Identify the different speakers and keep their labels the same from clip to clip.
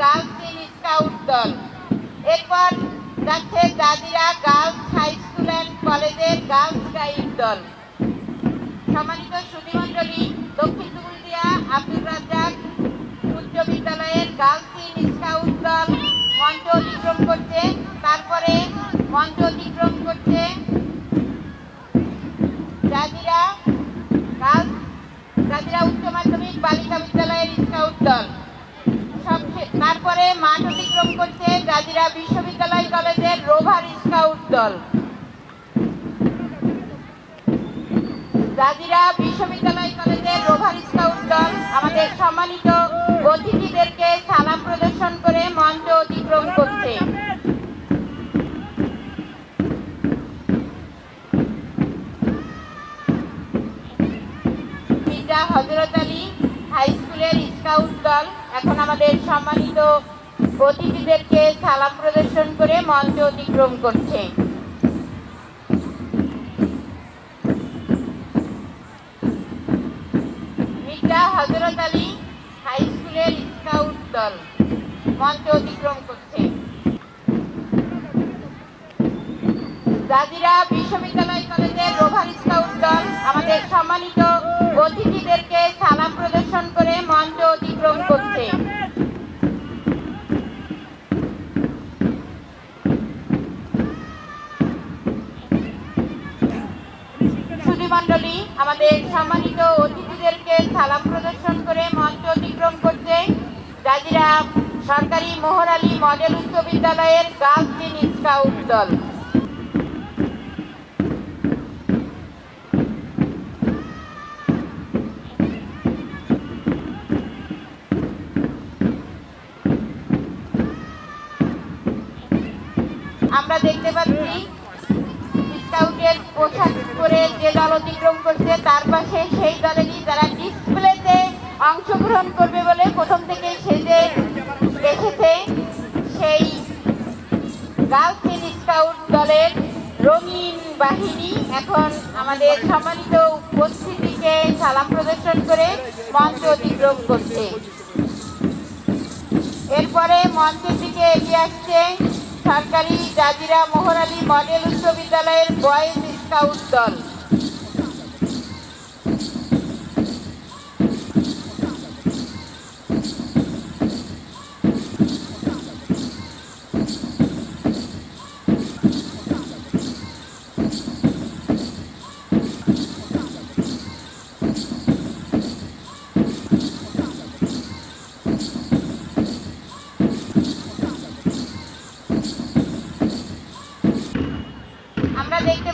Speaker 1: Girls scout দল। এরপর যাচ্ছে Jajira girls high school and কলেজের গার্লস গাইড দল। সম্মানিত সুধীমণ্ডলী দক্ষিণ কুমিল্লা আব্দুল রাজ্জাক উচ্চ বিদ্যালয়ের গার্লস ইন স্কাউট দল মঞ্চ অতিক্রম করছে। তারপরে মঞ্চ অতিক্রম করছে জাজিরা গার্লস জাজিরা উচ্চ মাধ্যমিক বালিকা বিদ্যালয়ের স্কাউট দল। তারপরে মাঠ অতিক্রম করছে জাজিরা বিশ্ববিদ্যালয় কলেজের রোভার স্কাউট দল। জাজিরা বিশ্ববিদ্যালয় কলেজের রোভার স্কাউট দল আমাদের সম্মানিত অতিথিদেরকে সালাম প্রদর্শন করে মঞ্চ অতিক্রম করছে। হজরত আলী হাই স্কুলের স্কাউট দল এখন আমাদের সম্মানিত অতিথিদেরকে সালাম প্রদর্শন করে মঞ্চ অতিক্রম করছে। মির্জা হজরত আলী হাই স্কুলের স্কাউট দল মঞ্চ অতিক্রম করছে। জাজিরা বিশ্ববিদ্যালয় কলেজের রোভার স্কাউট দল আমাদের সম্মানিত অতিথিদেরকে সালাম প্রদর্শন করে মঞ্চ অতিক্রম সুধীমণ্ডলী আমাদের সম্মানিত অতিথিদেরকে সালাম প্রদর্শন করে মঞ্চ অতিক্রম করছে জাজিরা সরকারি মোহর মডেল উচ্চ বিদ্যালয়ের গার্লস ইন স্কাউট দল। আমরা দেখতে পাচ্ছি স্কাউটের পোশাক পরে যে দল অতিক্রম করছে, তার পাশে সেই দলেরই যারা ডিসপ্লেতে অংশগ্রহণ করবে বলে প্রথম থেকে সেজে এসেছে সেই গার্লস স্কাউট দলের রঙিন বাহিনী। এখন আমাদের সম্মানিত উপস্থিতিকে সালাম প্রদর্শন করে মঞ্চ অতিক্রম করছে। এরপরে মঞ্চের দিকে এগিয়ে আসছে সরকারি জাজিরা মোহর মডেল উচ্চ বিদ্যালয়ের বয়েজ স্কাউট দল।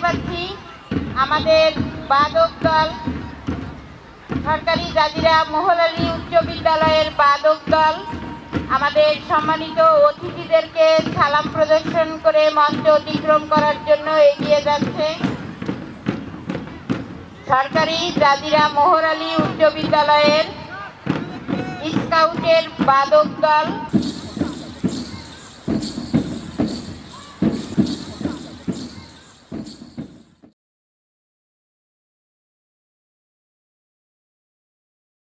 Speaker 1: পাচ্ছি আমাদের বাদক দল, সরকারি জাজিরা মোহল আলী উচ্চ বিদ্যালয়ের বাদক দল, আমাদের সম্মানিত অতিথিদেরকে সালাম প্রদর্শন করে মঞ্চ অতিক্রম করার জন্য এগিয়ে যাচ্ছে। সরকারি জাজিরা মোহর আলী উচ্চ বিদ্যালয়ের স্কাউটের বাদক দল